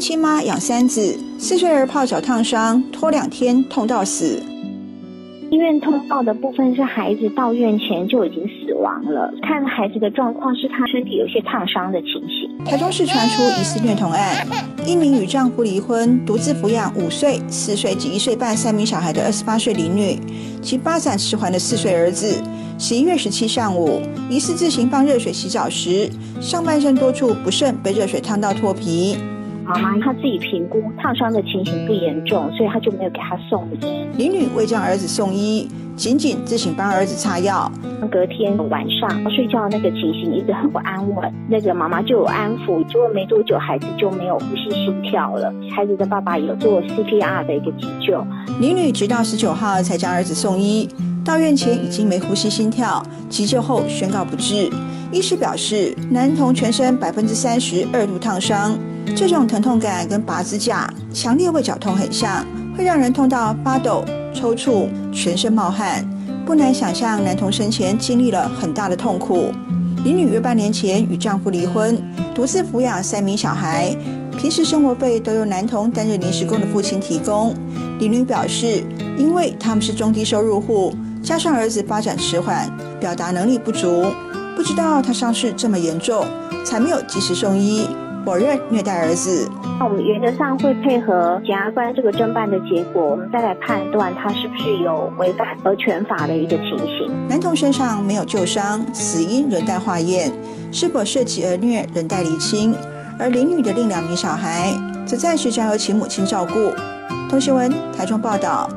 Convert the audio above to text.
亲妈养三子，四岁儿泡脚烫伤，拖两天痛到死。医院通报的部分是孩子到院前就已经死亡了，看孩子的状况是他身体有些烫伤的情形。台中市传出疑似虐童案，一名与丈夫离婚、独自抚养五岁、四岁及一岁半三名小孩的二十八岁李女，其发展迟缓的四岁儿子，十一月十七上午疑似自行放热水洗澡时，上半身多处不慎被热水烫到脱皮。妈妈她自己评估烫伤的情形不严重，所以她就没有给他送医。李女未将儿子送医，仅仅自行帮儿子擦药。隔天晚上睡觉那个情形一直很不安稳，那个妈妈就有安抚，结果没多久孩子就没有呼吸心跳了。孩子的爸爸有做 CPR 的一个急救。李女直到十九号才将儿子送医，到院前已经没呼吸心跳，急救后宣告不治。医师表示，男童全身百分之三十二度烫伤。这种疼痛感跟拔指甲、强烈胃绞痛很像，会让人痛到发抖、抽搐、全身冒汗。不难想象，男童生前经历了很大的痛苦。李女约半年前与丈夫离婚，独自抚养三名小孩，平时生活费都由男童担任临时工的父亲提供。李女表示，因为他们是中低收入户，加上儿子发展迟缓，表达能力不足，不知道他伤势这么严重，才没有及时送医。否认虐待儿子，那我们原则上会配合检察官这个侦办的结果，我们再来判断他是不是有违反儿权法的一个情形。男童身上没有旧伤，死因仍待化验，是否涉及儿虐仍待厘清。而林女的另两名小孩则暂时交由其母亲照顾。同新闻台中报道。